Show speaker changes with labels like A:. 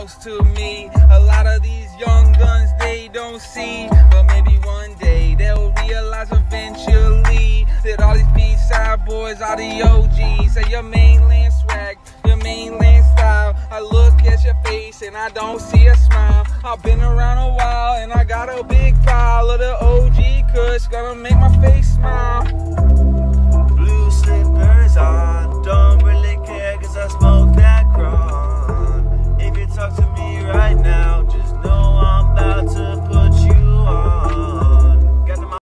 A: talks to me. A lot of these young guns they don't see, but maybe one day they'll realize eventually that all these B-side boys are the OGs. Say your mainland swag, your mainland style. I look at your face and I don't see a smile. I've been around a while and I got a big pile of the OG cuss. Gonna make my face